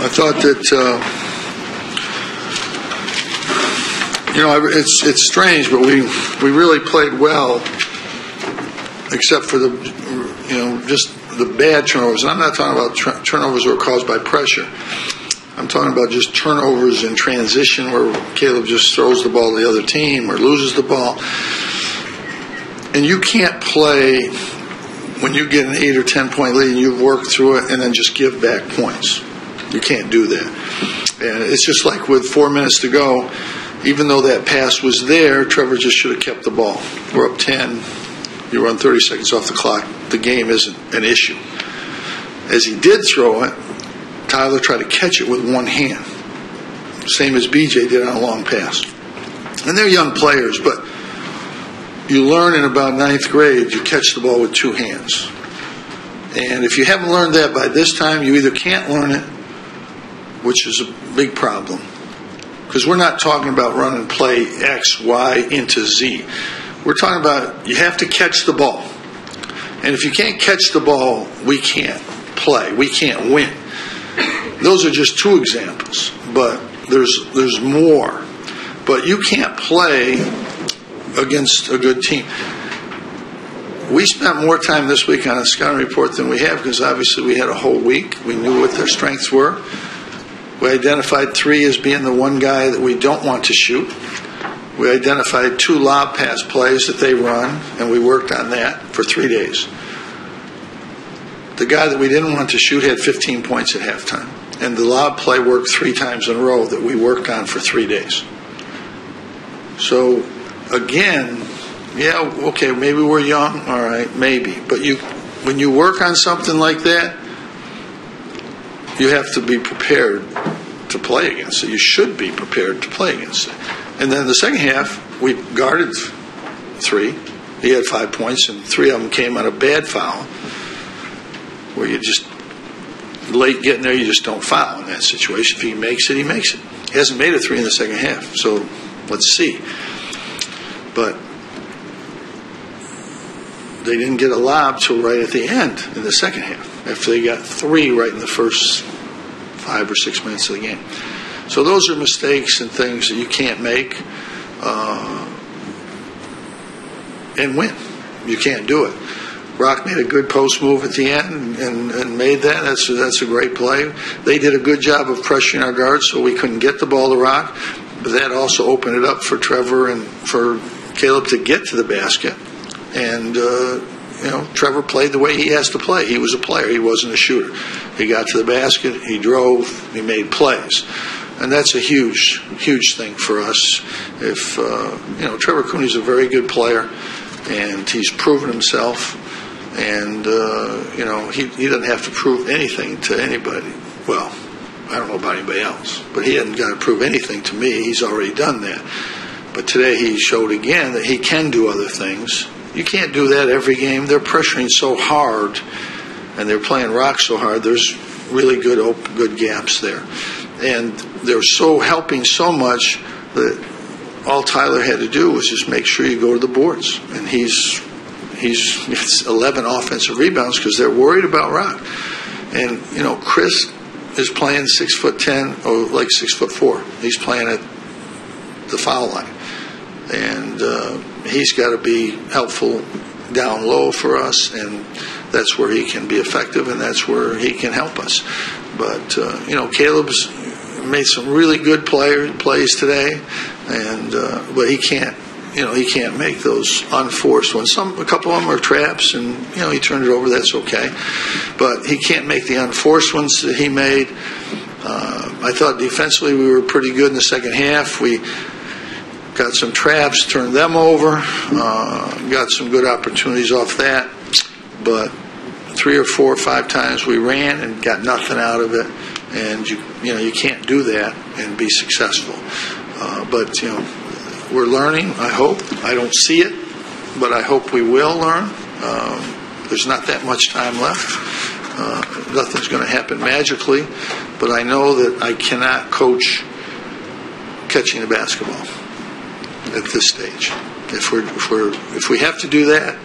I thought that, uh, you know, it's, it's strange, but we, we really played well, except for the, you know, just the bad turnovers. And I'm not talking about tur- turnovers that were caused by pressure. I'm talking about just turnovers in transition where Kaleb just throws the ball to the other team or loses the ball. And you can't play when you get an eight or ten point lead and you've worked through it and then just give back points. You can't do that. And it's just like with four minutes to go, even though that pass was there, Trevor just should have kept the ball. We're up 10. You run 30 seconds off the clock. The game isn't an issue. As he did throw it, Tyler tried to catch it with one hand, same as BJ did on a long pass. And they're young players, but you learn in about ninth grade you catch the ball with two hands. And if you haven't learned that by this time, you either can't learn it, which is a big problem, because we're not talking about run and play X, Y into Z. We're talking about you have to catch the ball. And if you can't catch the ball, we can't play. We can't win. Those are just two examples, but there's there's more. But you can't play against a good team. We spent more time this week on a scouting report than we have because obviously we had a whole week. We knew what their strengths were. We identified three as being the one guy that we don't want to shoot. We identified two lob pass plays that they run, and we worked on that for three days. The guy that we didn't want to shoot had 15 points at halftime, and the lob play worked three times in a row that we worked on for three days. So, again, yeah, okay, maybe we're young, all right, maybe, but you, when you work on something like that, you have to be prepared to play against it. You should be prepared to play against it. And then the second half, we guarded three. He had five points, and three of them came on a bad foul, where you just late getting there, you just don't foul in that situation. If he makes it, he makes it. He hasn't made a three in the second half, so let's see. But they didn't get a lob till right at the end in the second half, after they got three right in the first five or six minutes of the game. So those are mistakes and things that you can't make uh, and win. You can't do it. Rak made a good post move at the end and, and made that. That's a, that's a great play. They did a good job of pressuring our guards so we couldn't get the ball to Rak. But that also opened it up for Trevor and for Kaleb to get to the basket. And, uh, you know, Trevor played the way he has to play. He was a player, he wasn't a shooter. He got to the basket, he drove, he made plays. And that's a huge, huge thing for us. If, uh, you know, Trevor Cooney's a very good player, and he's proven himself. And, uh, you know, he, he doesn't have to prove anything to anybody. Well, I don't know about anybody else, but he hasn't got to prove anything to me. He's already done that. But today he showed again that he can do other things. You can't do that every game. They're pressuring so hard, and they're playing Rak so hard. There's really good good gaps there, and they're so helping so much that all Tyler had to do was just make sure you go to the boards, and he's he's it's 11 offensive rebounds because they're worried about Rak, and you know Chris is playing six foot ten or like six foot four. He's playing at the foul line, and uh, he's got to be helpful down low for us, and that's where he can be effective, and that's where he can help us. But uh, you know, Kaleb's made some really good player plays today, and uh, but he can't. You know, he can't make those unforced ones. Some, a couple of them are traps, and you know he turned it over. That's okay, but he can't make the unforced ones that he made. Uh, I thought defensively we were pretty good in the second half. We got some traps, turned them over, uh, got some good opportunities off that, but three or four or five times we ran and got nothing out of it, and you you know you can't do that and be successful. Uh, but you know we're learning. I hope I don't see it, but I hope we will learn. Um, there's not that much time left. Uh, nothing's going to happen magically, but I know that I cannot coach catching a basketball at this stage. If we're if we're if we have to do that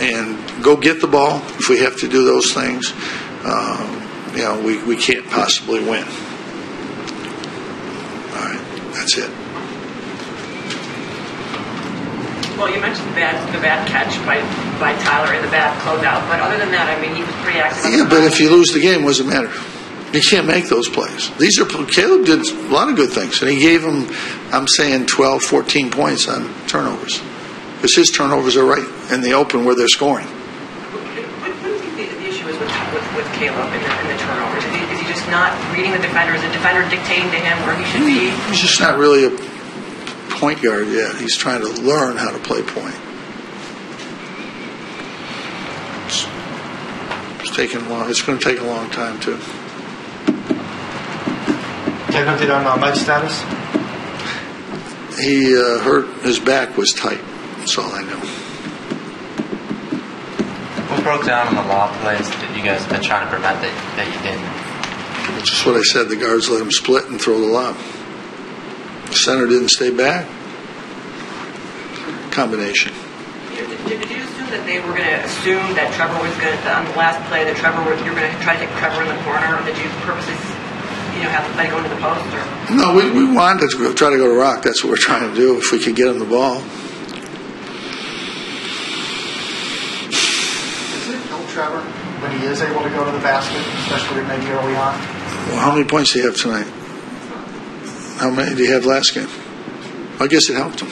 and go get the ball, if we have to do those things, um, you know, we, we can't possibly win. All right, that's it. Well, you mentioned the bad, the bad catch by, by Tyler and the bad closeout, but other than that, I mean, he was pretty active. Yeah, but if you lose the game, what does it matter? You can't make those plays. These are Kaleb did a lot of good things, and he gave them, I'm saying, 12, 14 points on turnovers, because his turnovers are right in the open where they're scoring. What, what do you think the, the issue is with, with, with Kaleb and the, and the turnovers? Is he, is he just not reading the defender? Is the defender dictating to him where he should be? He's just not really a point guard yet. He's trying to learn how to play point. It's, it's taking long. It's going to take a long time too. Take an update on uh, Mike's status. He uh, hurt. His back was tight. That's all I know. What broke down on the law plays that you guys have been trying to prevent that, that you didn't? Just what I said. The guards let him split and throw the lob. The center didn't stay back. Combination. Did, did, did you assume that they were going to assume that Trevor was going to, on the last play, that Trevor was, you were going to try to take Trevor in the corner, or did you purposely, you know, have the play go into the post? Or No, we, we wanted to try to go to Rak. That's what we're trying to do. If we could get him the ball. Does it help Trevor when he is able to go to the basket, especially maybe early on? Well, how many points do you have tonight? How many do you have last game? I guess it helped him.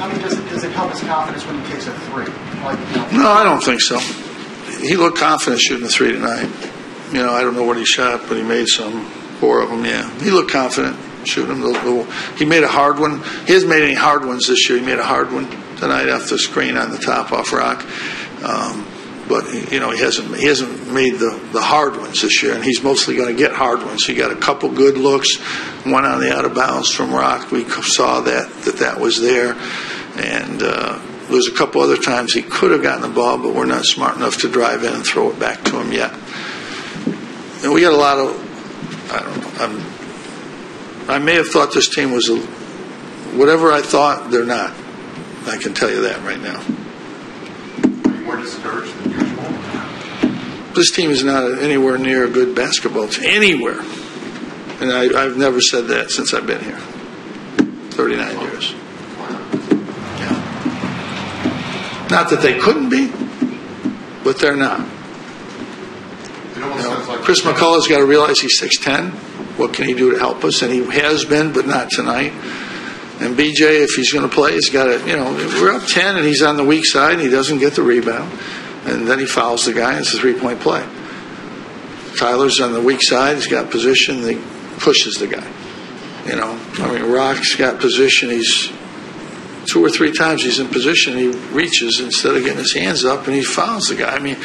I mean, does it, does it help his confidence when he takes a three? Like, you know, No, I don't think so. He looked confident shooting the three tonight. You know, I don't know what he shot, but he made some. Four of them, yeah. He looked confident shooting them. The, the, he made a hard one. He hasn't made any hard ones this year. He made a hard one tonight off the screen on the top off Rak. Um, but you know he hasn't he hasn't made the, the hard ones this year, and he's mostly going to get hard ones. He got a couple good looks, one on the out of bounds from Rak. We saw that that that was there, and uh, there was a couple other times he could have gotten the ball, but we're not smart enough to drive in and throw it back to him yet. And we got a lot of I don't know. I'm, I may have thought this team was a, whatever I thought. They're not. I can tell you that right now. Are you more discouraged than usual? this team is not anywhere near a good basketball team anywhere, and I, I've never said that since I've been here, 39 years. Yeah. Not that they couldn't be, but they're not. You know, like Chris McCullough's got to realize he's 6'10". What can he do to help us? And he has been, but not tonight. And BJ, if he's going to play, he's got to, you know, we're up 10 and he's on the weak side and he doesn't get the rebound. And then he fouls the guy and it's a three point play. Tyler's on the weak side, he's got position, he pushes the guy. You know, I mean, Rak's got position, he's two or three times he's in position, he reaches instead of getting his hands up and he fouls the guy. I mean,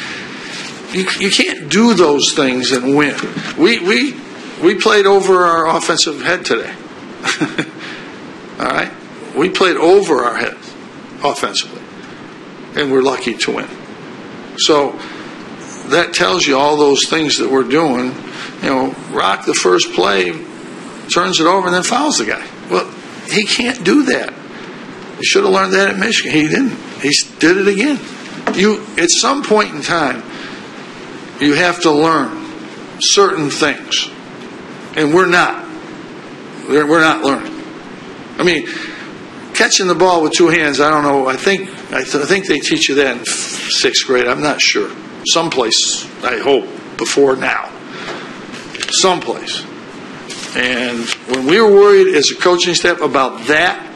you, you can't do those things and win. We, we, we played over our offensive head today. All right? We played over our heads offensively, and we're lucky to win. So that tells you all those things that we're doing. You know, Rak the first play, turns it over, and then fouls the guy. Well, he can't do that. He should have learned that at Michigan. He didn't. He did it again. You, at some point in time, you have to learn certain things, and we're not. We're not learning. I mean, catching the ball with two hands. I don't know. I think I, th- I think they teach you that in sixth grade. I'm not sure. Someplace, I hope, before now. Someplace. And when we were worried as a coaching staff about that,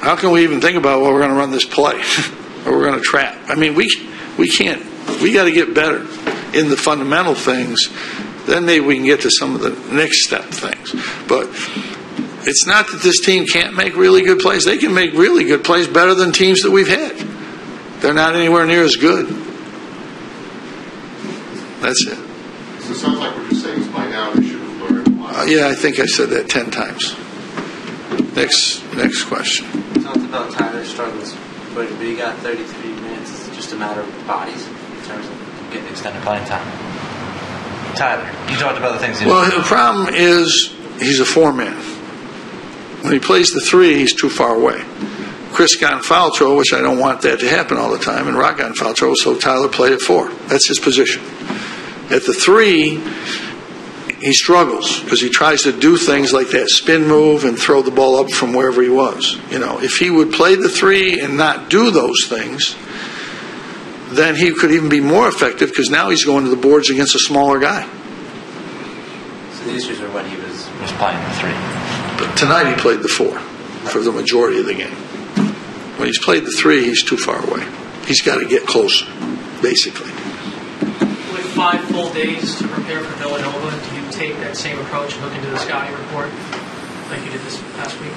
how can we even think about well we're going to run this play or we're going to trap? I mean, we we can't. We got to get better in the fundamental things. Then maybe we can get to some of the next step things. But it's not that this team can't make really good plays. They can make really good plays better than teams that we've had. They're not anywhere near as good. That's it. So it sounds like what you're saying is by now they should have learned. Uh, yeah, I think I said that ten times. Next, next question. You talked about Tyler's struggles, but he got 33 minutes. It's just a matter of bodies in terms of getting extended playing time. Tyler, you talked about the things. Well, the problem is he's a four man. When he plays the three, he's too far away. Chris got in foul trouble, which I don't want that to happen all the time, and Rak got in foul trouble, so Tyler played at four. That's his position. At the three, he struggles because he tries to do things like that spin move and throw the ball up from wherever he was. You know, if he would play the three and not do those things, then he could even be more effective because now he's going to the boards against a smaller guy. So the issues are when he was was playing the three. But tonight he played the four for the majority of the game. When he's played the three, he's too far away. He's got to get closer, basically. Five full days to prepare for Villanova, do you take that same approach and look into the scouting report like you did this past week?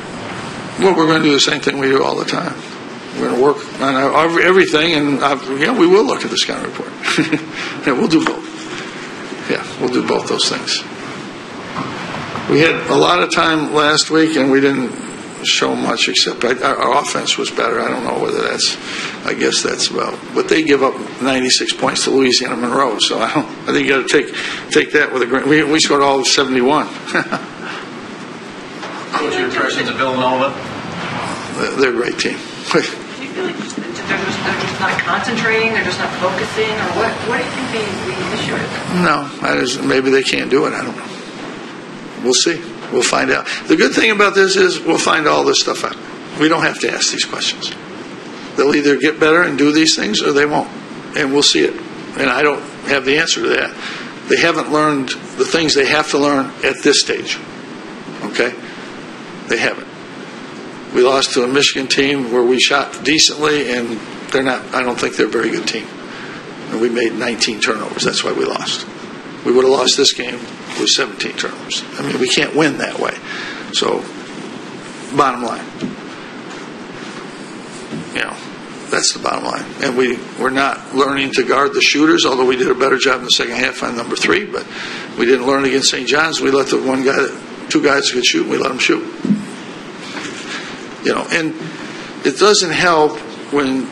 Well, we're going to do the same thing we do all the time. We're going to work on everything, and uh, yeah, we will look at the scouting report. yeah, we'll do both. Yeah, we'll do both those things. We had a lot of time last week, and we didn't show much except I, our offense was better. I don't know whether that's. I guess that's about. But they give up 96 points to Louisiana Monroe, so I don't. I think you got to take take that with a grain. We, we scored all of 71. What's your impressions of Villanova? They're a great team. Do you feel like they're just, they're just not concentrating, they're just not focusing, or what, what do you think the, the issue is? No, I just, maybe they can't do it. I don't know. We'll see. We'll find out. The good thing about this is we'll find all this stuff out. We don't have to ask these questions. They'll either get better and do these things or they won't. And we'll see it. And I don't have the answer to that. They haven't learned the things they have to learn at this stage. Okay? They haven't. We lost to a Michigan team where we shot decently and they're not, I don't think they're a very good team. And we made 19 turnovers. That's why we lost. We would have lost this game with 17 turnovers. I mean, we can't win that way. So, bottom line, you know, that's the bottom line. And we, we're not learning to guard the shooters, although we did a better job in the second half on number three, but we didn't learn against St. John's. We let the one guy, two guys who could shoot, we let them shoot. You know, and it doesn't help when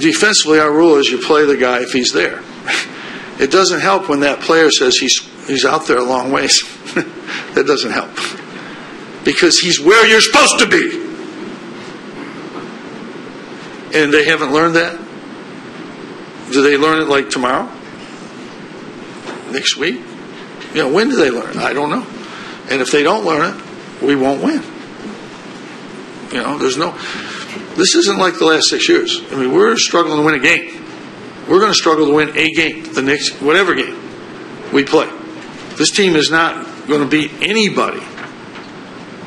defensively our rule is you play the guy if he's there. It doesn't help when that player says he's he's out there a long ways. that doesn't help. Because he's where you're supposed to be. And they haven't learned that? Do they learn it like tomorrow? Next week? You know, when do they learn? I don't know. And if they don't learn it, we won't win. You know, there's no. This isn't like the last six years. I mean, we're struggling to win a game. We're going to struggle to win a game, the next whatever game we play. This team is not going to beat anybody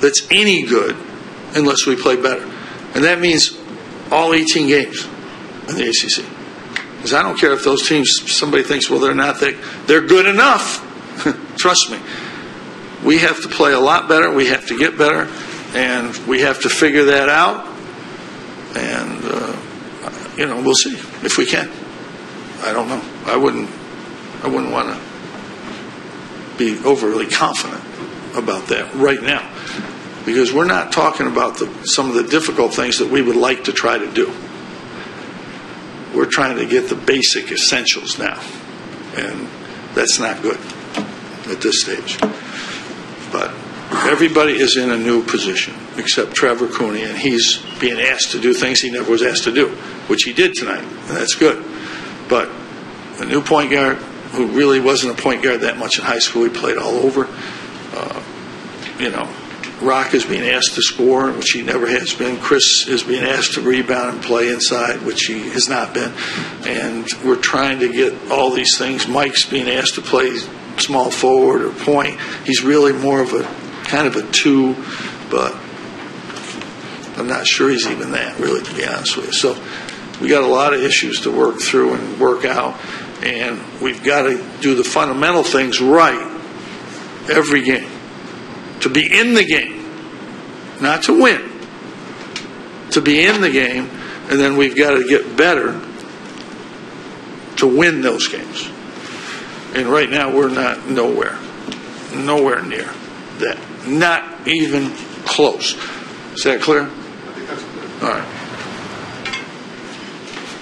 that's any good unless we play better, and that means all 18 games in the ACC. Because I don't care if those teams somebody thinks, well, they're not that they're good enough. Trust me, we have to play a lot better. We have to get better, and we have to figure that out. And uh, you know, we'll see if we can. I don't know. I wouldn't. I wouldn't want to be overly confident about that right now, because we're not talking about the, some of the difficult things that we would like to try to do. We're trying to get the basic essentials now, and that's not good at this stage. But everybody is in a new position except Trevor Cooney, and he's being asked to do things he never was asked to do, which he did tonight, and that's good. But a new point guard who really wasn't a point guard that much in high school, he played all over. Uh, you know, Rak is being asked to score, which he never has been. Chris is being asked to rebound and play inside, which he has not been. And we're trying to get all these things. Mike's being asked to play small forward or point. He's really more of a kind of a two, but I'm not sure he's even that, really, to be honest with you. So we got a lot of issues to work through and work out, and we've got to do the fundamental things right every game to be in the game, not to win, to be in the game, and then we've got to get better to win those games. And right now, we're not nowhere, nowhere near that. Not even close. Is that clear? I think that's good. All right.